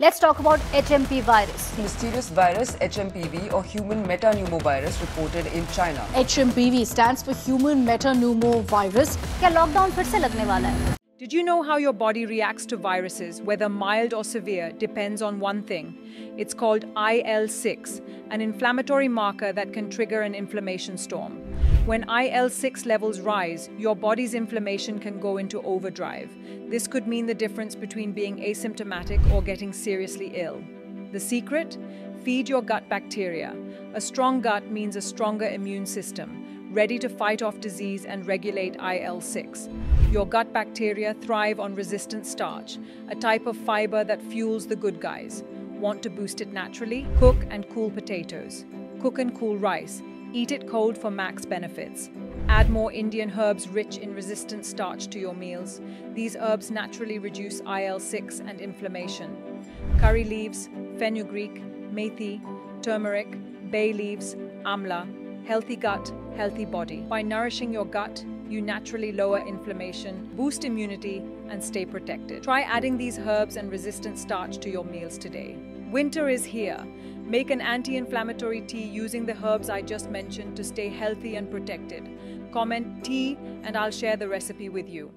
Let's talk about HMP virus. Mysterious virus HMPV or human metapneumovirus reported in China. HMPV stands for human metapneumovirus. क्या lockdown फिर से लगने वाला है Did you know how your body reacts to viruses, whether mild or severe, depends on one thing. It's called IL 6, an inflammatory marker that can trigger an inflammation storm. When IL 6 levels rise, your body's inflammation can go into overdrive. This could mean the difference between being asymptomatic or getting seriously ill. The secret? Feed your gut bacteria. A strong gut means a stronger immune system ready to fight off disease and regulate IL 6. Your gut bacteria thrive on resistant starch, a type of fiber that fuels the good guys. Want to boost it naturally? Cook and cool potatoes. Cook and cool rice. Eat it cold for max benefits. Add more Indian herbs rich in resistant starch to your meals. These herbs naturally reduce IL 6 and inflammation. Curry leaves, fenugreek, methi, turmeric, bay leaves, amla, Healthy gut, healthy body. By nourishing your gut, you naturally lower inflammation, boost immunity, and stay protected. Try adding these herbs and resistant starch to your meals today. Winter is here. Make an anti inflammatory tea using the herbs I just mentioned to stay healthy and protected. Comment tea, and I'll share the recipe with you.